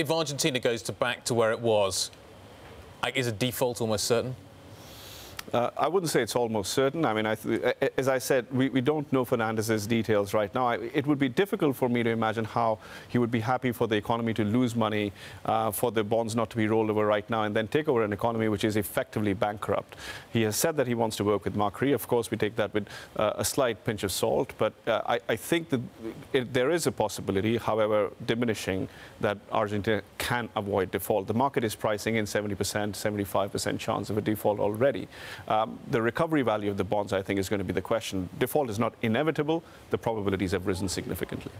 if Argentina goes to back to where it was, is a default almost certain? Uh, I wouldn't say it's almost certain. I mean, I as I said, we, we don't know Fernandez's details right now. I, it would be difficult for me to imagine how he would be happy for the economy to lose money, uh, for the bonds not to be rolled over right now, and then take over an economy which is effectively bankrupt. He has said that he wants to work with Macri. Of course, we take that with uh, a slight pinch of salt, but uh, I, I, think that it, there is a possibility, however diminishing, that Argentina can avoid default. The market is pricing in 70%, 75% chance of a default already. Um, the recovery value of the bonds, I think, is going to be the question. Default is not inevitable. The probabilities have risen significantly.